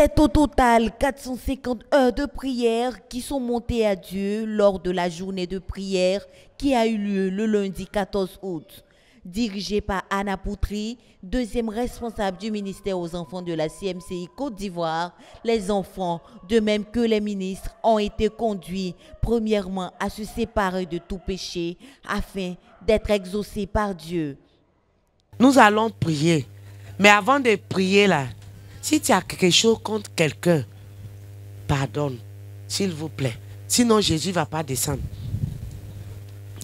C'est au total 450 heures de prière qui sont montées à Dieu lors de la journée de prière qui a eu lieu le lundi 14 août. Dirigée par Anna Poutry, deuxième responsable du ministère aux enfants de la CMCI Côte d'Ivoire, les enfants, de même que les ministres, ont été conduits premièrement à se séparer de tout péché afin d'être exaucés par Dieu. Nous allons prier. Mais avant de prier là, si tu as quelque chose contre quelqu'un, pardonne, s'il vous plaît. Sinon, Jésus ne va pas descendre.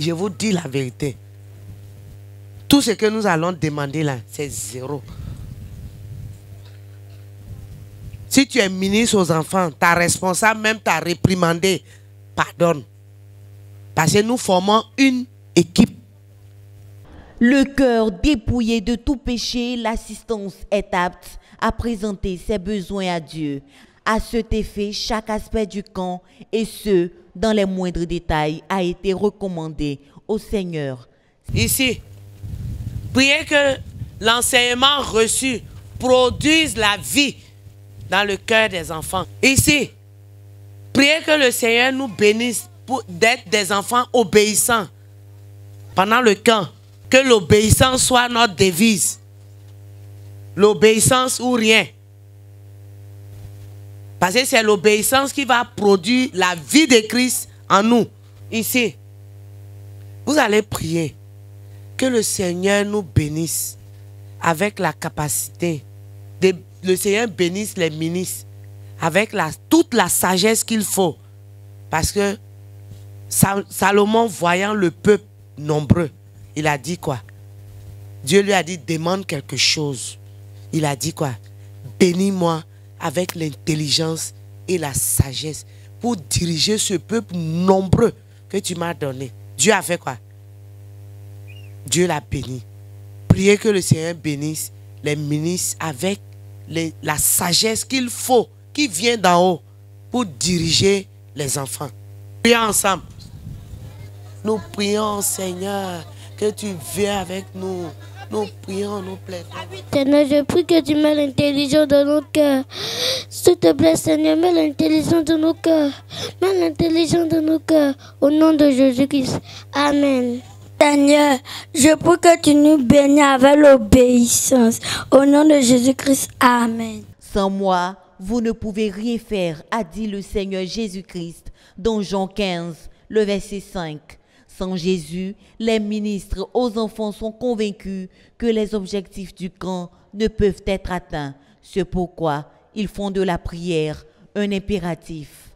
Je vous dis la vérité. Tout ce que nous allons demander là, c'est zéro. Si tu es ministre aux enfants, ta responsable même t'a réprimandé, pardonne. Parce que nous formons une équipe. Le cœur dépouillé de tout péché, l'assistance est apte à présenter ses besoins à Dieu. À cet effet, chaque aspect du camp, et ce, dans les moindres détails, a été recommandé au Seigneur. Ici, priez que l'enseignement reçu produise la vie dans le cœur des enfants. Ici, priez que le Seigneur nous bénisse d'être des enfants obéissants pendant le camp. Que l'obéissance soit notre devise l'obéissance ou rien. Parce que c'est l'obéissance qui va produire la vie de Christ en nous. Ici, vous allez prier que le Seigneur nous bénisse avec la capacité. Le Seigneur bénisse les ministres avec toute la sagesse qu'il faut. Parce que Salomon, voyant le peuple nombreux, il a dit quoi? Dieu lui a dit, demande quelque chose il a dit quoi? Bénis-moi avec l'intelligence et la sagesse pour diriger ce peuple nombreux que tu m'as donné. Dieu a fait quoi? Dieu l'a béni. Priez que le Seigneur bénisse les ministres avec la sagesse qu'il faut, qui vient d'en haut, pour diriger les enfants. Prions ensemble. Nous prions, Seigneur, que tu viennes avec nous nous prions, nous plaît. Seigneur, je prie que tu mets l'intelligence dans nos cœurs. S'il te plaît, Seigneur, mets l'intelligence dans nos cœurs. Mets l'intelligence dans nos cœurs. Au nom de Jésus-Christ. Amen. Seigneur, je prie que tu nous bénisses avec l'obéissance. Au nom de Jésus-Christ. Amen. Sans moi, vous ne pouvez rien faire, a dit le Seigneur Jésus-Christ dans Jean 15, le verset 5. Sans Jésus, les ministres aux enfants sont convaincus que les objectifs du camp ne peuvent être atteints. C'est pourquoi ils font de la prière un impératif.